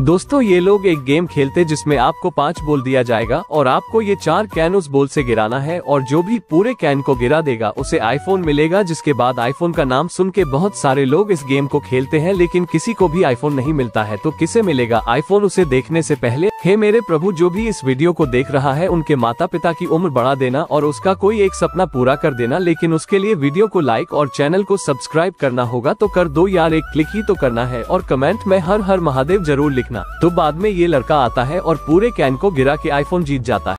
दोस्तों, ये लोग एक गेम खेलते जिसमें आपको पाँच बोल दिया जाएगा और आपको ये चार कैन उस बोल से गिराना है और जो भी पूरे कैन को गिरा देगा, उसे आईफोन मिलेगा, जिसके बाद आईफोन का नाम सुन के बहुत सारे लोग इस गेम को खेलते हैं, लेकिन किसी को भी आईफोन नहीं मिलता है तो किसे मिलेगा? आईफोन उसे देखने से पहले हे मेरे प्रभु, जो भी इस वीडियो को देख रहा है, उनके माता पिता की उम्र बढ़ा देना और उसका कोई एक सपना पूरा कर देना, लेकिन उसके लिए वीडियो को लाइक और चैनल को सब्सक्राइब करना होगा तो कर दो यार, एक क्लिक ही तो करना है, और कमेंट में हर हर महादेव ज़रूर लिखना। तो बाद में ये लड़का आता है और पूरे कैन को गिरा के आईफोन जीत जाता है।